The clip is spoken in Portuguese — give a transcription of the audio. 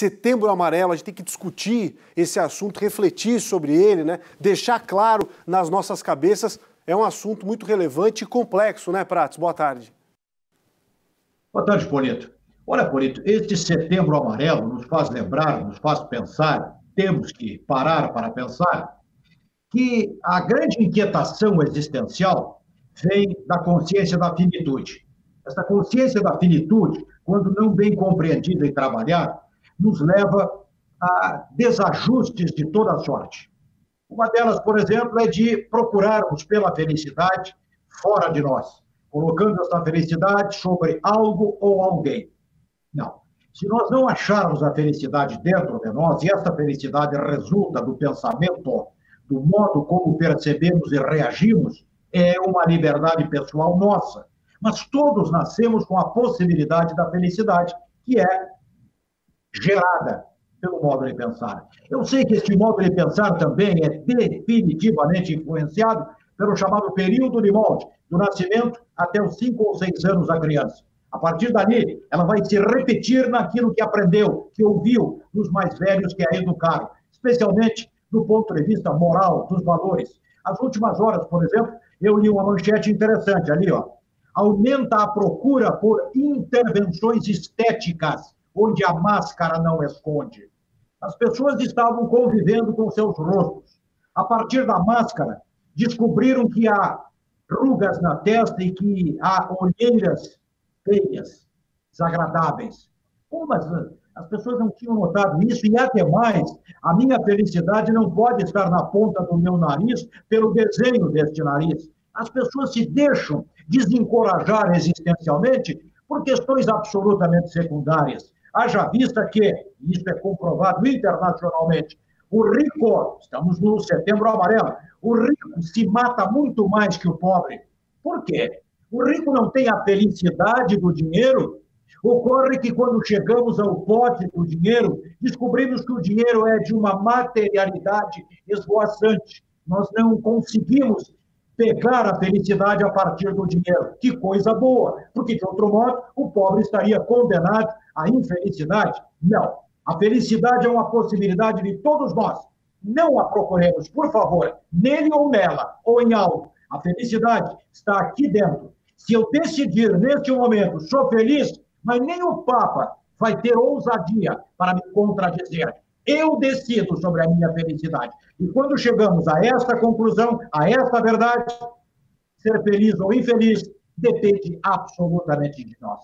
Setembro Amarelo, a gente tem que discutir esse assunto, refletir sobre ele, né? deixar claro nas nossas cabeças. É um assunto muito relevante e complexo, né, Pratos? Boa tarde. Boa tarde, Polito. Olha, Polito, este Setembro Amarelo nos faz lembrar, nos faz pensar, temos que parar para pensar, que a grande inquietação existencial vem da consciência da finitude. Essa consciência da finitude, quando não bem compreendida e trabalhada, nos leva a desajustes de toda sorte. Uma delas, por exemplo, é de procurarmos pela felicidade fora de nós, colocando essa felicidade sobre algo ou alguém. Não. Se nós não acharmos a felicidade dentro de nós, e essa felicidade resulta do pensamento, do modo como percebemos e reagimos, é uma liberdade pessoal nossa. Mas todos nascemos com a possibilidade da felicidade, que é gerada pelo modo de pensar. Eu sei que este modo de pensar também é definitivamente influenciado pelo chamado período de molde, do nascimento até os 5 ou 6 anos da criança. A partir dali, ela vai se repetir naquilo que aprendeu, que ouviu dos mais velhos que a educaram, especialmente do ponto de vista moral, dos valores. As últimas horas, por exemplo, eu li uma manchete interessante ali, ó. Aumenta a procura por intervenções estéticas onde a máscara não esconde. As pessoas estavam convivendo com seus rostos. A partir da máscara, descobriram que há rugas na testa e que há olheiras feias, desagradáveis. Como as, as pessoas não tinham notado isso, e até mais, a minha felicidade não pode estar na ponta do meu nariz pelo desenho deste nariz. As pessoas se deixam desencorajar existencialmente por questões absolutamente secundárias. Haja vista que, isso é comprovado internacionalmente, o rico, estamos no setembro amarelo, o rico se mata muito mais que o pobre. Por quê? O rico não tem a felicidade do dinheiro. Ocorre que quando chegamos ao pote do dinheiro, descobrimos que o dinheiro é de uma materialidade esvoaçante. Nós não conseguimos pegar a felicidade a partir do dinheiro. Que coisa boa, porque de outro modo o pobre estaria condenado à infelicidade. Não. A felicidade é uma possibilidade de todos nós. Não a procuremos, por favor, nele ou nela, ou em algo. A felicidade está aqui dentro. Se eu decidir neste momento, sou feliz, mas nem o Papa vai ter ousadia para me contradizer. Eu decido sobre a minha felicidade. E quando chegamos a esta conclusão, a esta verdade, ser feliz ou infeliz depende absolutamente de nós.